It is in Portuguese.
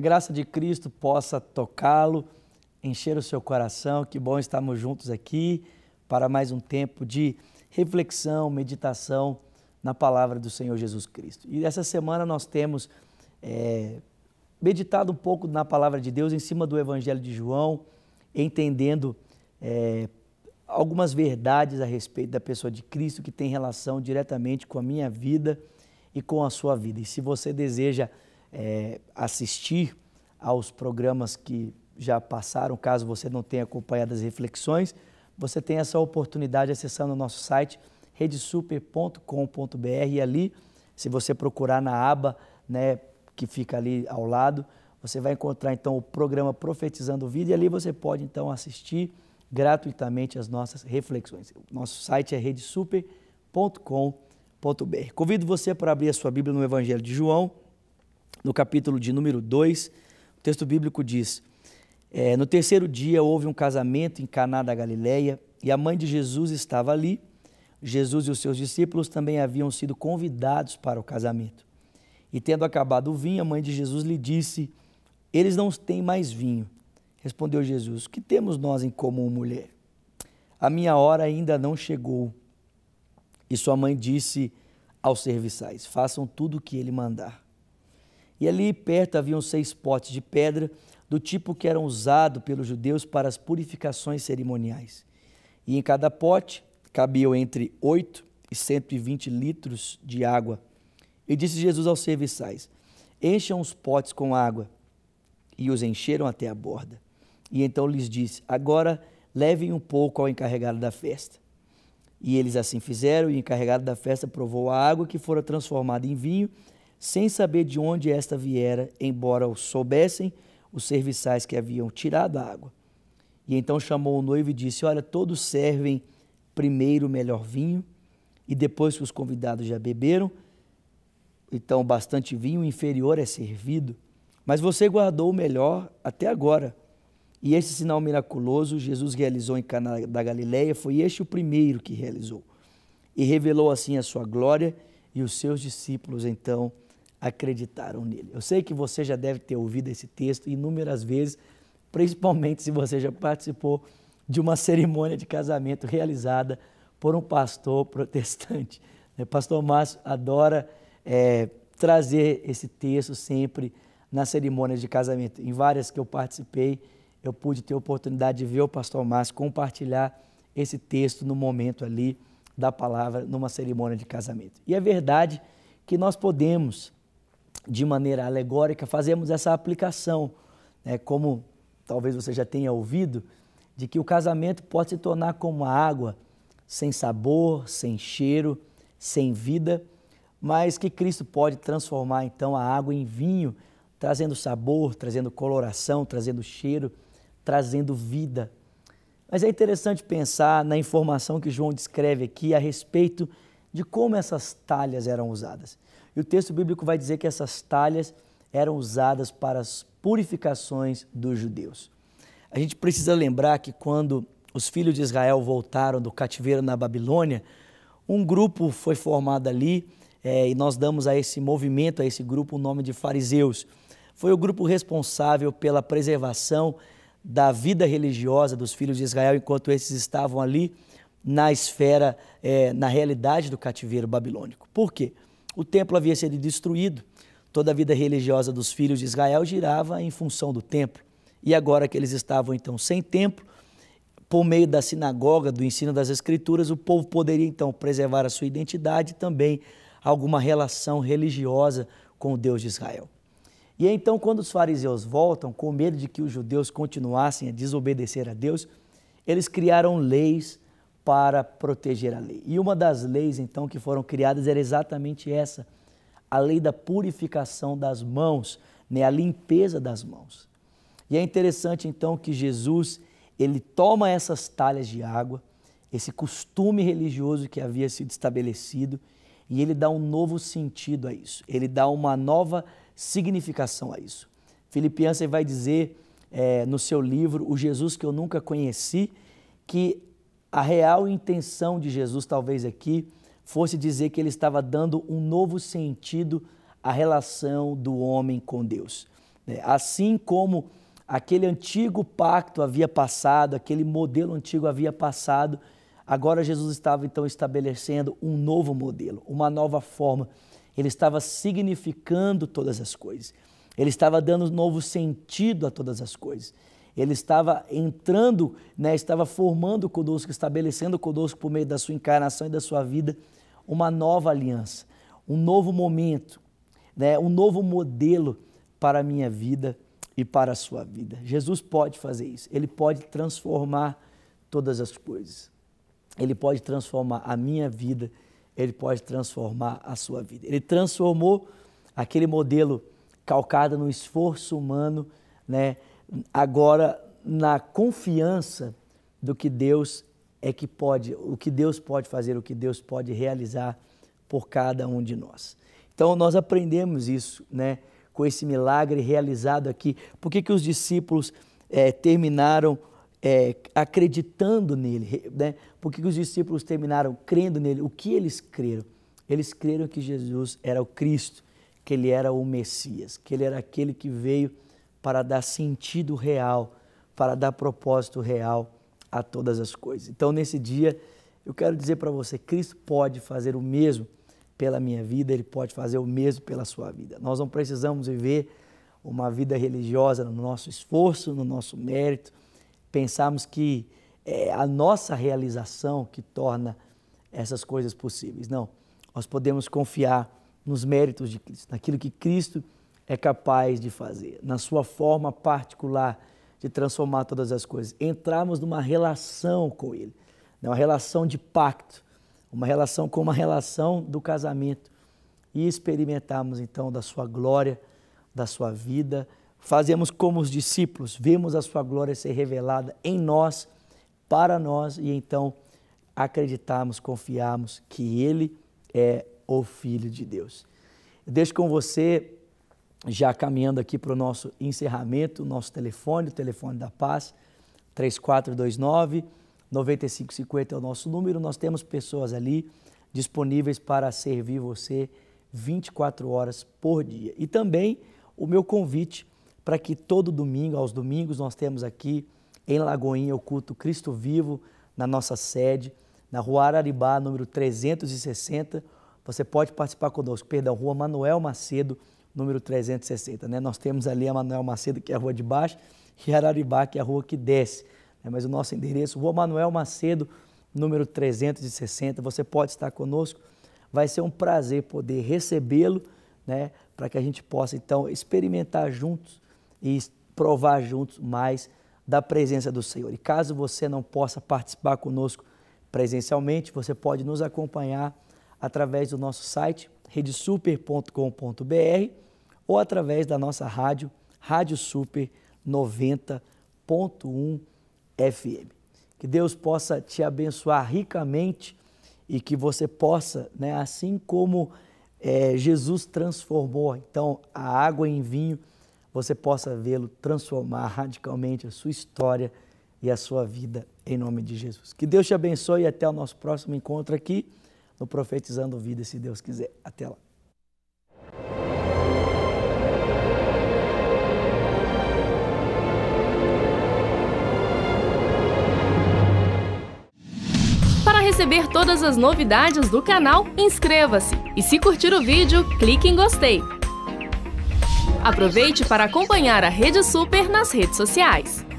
graça de Cristo possa tocá-lo, encher o seu coração. Que bom estarmos juntos aqui para mais um tempo de reflexão, meditação na palavra do Senhor Jesus Cristo. E essa semana nós temos é, meditado um pouco na palavra de Deus em cima do Evangelho de João, entendendo é, algumas verdades a respeito da pessoa de Cristo que tem relação diretamente com a minha vida e com a sua vida. E se você deseja é, assistir aos programas que já passaram, caso você não tenha acompanhado as reflexões, você tem essa oportunidade acessando o nosso site redesuper.com.br e ali, se você procurar na aba né, que fica ali ao lado, você vai encontrar então o programa Profetizando Vida e ali você pode então assistir gratuitamente as nossas reflexões. Nosso site é redesuper.com.br. Convido você para abrir a sua Bíblia no Evangelho de João, no capítulo de número 2. O texto bíblico diz: é, No terceiro dia houve um casamento em Caná da Galileia e a mãe de Jesus estava ali. Jesus e os seus discípulos também haviam sido convidados para o casamento. E tendo acabado o vinho, a mãe de Jesus lhe disse: Eles não têm mais vinho. Respondeu Jesus: que temos nós em comum, mulher? A minha hora ainda não chegou. E sua mãe disse aos serviçais: Façam tudo o que ele mandar. E ali perto haviam seis potes de pedra, do tipo que eram usados pelos judeus para as purificações cerimoniais. E em cada pote cabiam entre oito e cento e vinte litros de água. E disse Jesus aos serviçais: Encham os potes com água. E os encheram até a borda. E então lhes disse: Agora levem um pouco ao encarregado da festa. E eles assim fizeram, e o encarregado da festa provou a água que fora transformada em vinho, sem saber de onde esta viera, embora o soubessem os serviçais que haviam tirado a água. E então chamou o noivo e disse: Olha, todos servem primeiro o melhor vinho, e depois que os convidados já beberam, então bastante vinho inferior é servido, mas você guardou o melhor até agora. E esse sinal miraculoso Jesus realizou em Cana da Galileia, foi este o primeiro que realizou. E revelou assim a sua glória, e os seus discípulos então acreditaram nele. Eu sei que você já deve ter ouvido esse texto inúmeras vezes, principalmente se você já participou de uma cerimônia de casamento realizada por um pastor protestante. Pastor Márcio adora é, trazer esse texto sempre nas cerimônias de casamento. Em várias que eu participei, eu pude ter a oportunidade de ver o pastor Márcio compartilhar esse texto no momento ali da palavra numa cerimônia de casamento. E é verdade que nós podemos, de maneira alegórica, fazermos essa aplicação, né, como talvez você já tenha ouvido, de que o casamento pode se tornar como a água, sem sabor, sem cheiro, sem vida, mas que Cristo pode transformar então a água em vinho, trazendo sabor, trazendo coloração, trazendo cheiro, trazendo vida. Mas é interessante pensar na informação que João descreve aqui a respeito de como essas talhas eram usadas. E o texto bíblico vai dizer que essas talhas eram usadas para as purificações dos judeus. A gente precisa lembrar que quando os filhos de Israel voltaram do cativeiro na Babilônia, um grupo foi formado ali é, e nós damos a esse movimento, a esse grupo, o nome de fariseus. Foi o grupo responsável pela preservação da vida religiosa dos filhos de Israel enquanto esses estavam ali na esfera, é, na realidade do cativeiro babilônico. Por quê? O templo havia sido destruído, toda a vida religiosa dos filhos de Israel girava em função do templo. E agora que eles estavam então sem templo, por meio da sinagoga, do ensino das Escrituras, o povo poderia então preservar a sua identidade e também alguma relação religiosa com o Deus de Israel. E então, quando os fariseus voltam, com medo de que os judeus continuassem a desobedecer a Deus, eles criaram leis para proteger a lei. E uma das leis, então, que foram criadas era exatamente essa: a lei da purificação das mãos, né? a limpeza das mãos. E é interessante, então, que Jesus ele toma essas talhas de água, esse costume religioso que havia sido estabelecido, e ele dá um novo sentido a isso, ele dá uma nova significação a isso. Filipiança vai dizer é, no seu livro, O Jesus que eu nunca conheci, que a real intenção de Jesus, talvez aqui, fosse dizer que ele estava dando um novo sentido à relação do homem com Deus. Né? Assim como aquele antigo pacto havia passado, aquele modelo antigo havia passado, agora Jesus estava então estabelecendo um novo modelo, uma nova forma. Ele estava significando todas as coisas. Ele estava dando um novo sentido a todas as coisas. Ele estava entrando, né, estava formando conosco, estabelecendo conosco por meio da sua encarnação e da sua vida uma nova aliança, um novo momento, né, um novo modelo para a minha vida e para a sua vida. Jesus pode fazer isso. Ele pode transformar todas as coisas. Ele pode transformar a minha vida, ele pode transformar a sua vida. Ele transformou aquele modelo calcado no esforço humano, né? Agora na confiança do que Deus é que pode, o que Deus pode fazer, o que Deus pode realizar por cada um de nós. Então nós aprendemos isso, né, com esse milagre realizado aqui. Por que, que os discípulos é, terminaram é, acreditando nele? Né? Por que, que os discípulos terminaram crendo nele? O que eles creram? Eles creram que Jesus era o Cristo, que ele era o Messias, que ele era aquele que veio para dar sentido real, para dar propósito real a todas as coisas. Então, nesse dia, eu quero dizer para você: Cristo pode fazer o mesmo pela minha vida, Ele pode fazer o mesmo pela sua vida. Nós não precisamos viver uma vida religiosa no nosso esforço, no nosso mérito, pensarmos que é a nossa realização que torna essas coisas possíveis. Não, nós podemos confiar nos méritos de Cristo, naquilo que Cristo é capaz de fazer, na sua forma particular de transformar todas as coisas. Entrarmos numa relação com Ele, né? uma relação de pacto, uma relação como uma relação do casamento e experimentarmos então da sua glória, da sua vida. Fazemos como os discípulos, vemos a sua glória ser revelada em nós, para nós e então acreditarmos, confiarmos que Ele é o Filho de Deus. Eu deixo com você já caminhando aqui para o nosso encerramento, nosso telefone, o telefone da paz, 3429 9550 é o nosso número. Nós temos pessoas ali disponíveis para servir você 24 horas por dia. E também o meu convite para que todo domingo, aos domingos, nós temos aqui em Lagoinha o culto Cristo Vivo na nossa sede, na Rua Araribá, número 360. Você pode participar conosco, perdão, Rua Manuel Macedo, número 360. Né? Nós temos ali a Manuel Macedo, que é a rua de baixo, e Araribá, que é a rua que desce. Né? Mas o nosso endereço, Rua Manuel Macedo, número 360. Você pode estar conosco. Vai ser um prazer poder recebê-lo, né? para que a gente possa, então, experimentar juntos e provar juntos mais da presença do Senhor. E caso você não possa participar conosco presencialmente, você pode nos acompanhar através do nosso site redesuper.com.br ou através da nossa rádio, Rádio Super 90.1 FM. Que Deus possa te abençoar ricamente e que você possa, né, assim como é, Jesus transformou então a água em vinho, você possa vê-lo transformar radicalmente a sua história e a sua vida em nome de Jesus. Que Deus te abençoe e até o nosso próximo encontro aqui no Profetizando Vida, se Deus quiser. Até lá. Para receber todas as novidades do canal, inscreva-se e se curtir o vídeo, clique em gostei. Aproveite para acompanhar a Rede Super nas redes sociais.